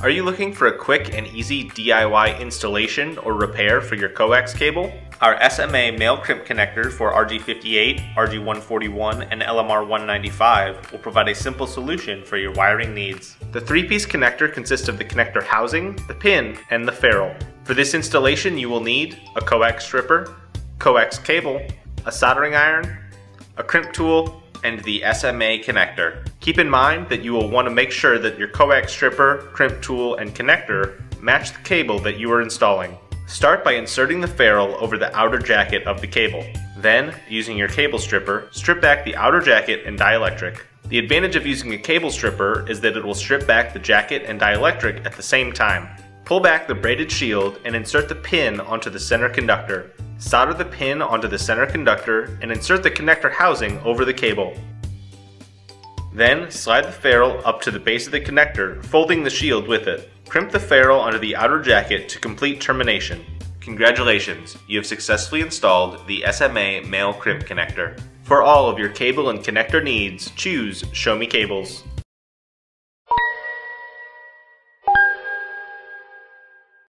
Are you looking for a quick and easy DIY installation or repair for your coax cable? Our SMA male crimp connector for RG58, RG141, and LMR195 will provide a simple solution for your wiring needs. The three-piece connector consists of the connector housing, the pin, and the ferrule. For this installation you will need a coax stripper, coax cable, a soldering iron, a crimp tool, and the SMA connector. Keep in mind that you will want to make sure that your coax stripper, crimp tool, and connector match the cable that you are installing. Start by inserting the ferrule over the outer jacket of the cable. Then, using your cable stripper, strip back the outer jacket and dielectric. The advantage of using a cable stripper is that it will strip back the jacket and dielectric at the same time. Pull back the braided shield and insert the pin onto the center conductor. Solder the pin onto the center conductor and insert the connector housing over the cable. Then slide the ferrule up to the base of the connector, folding the shield with it. Crimp the ferrule onto the outer jacket to complete termination. Congratulations, you have successfully installed the SMA male crimp connector. For all of your cable and connector needs, choose Show Me Cables.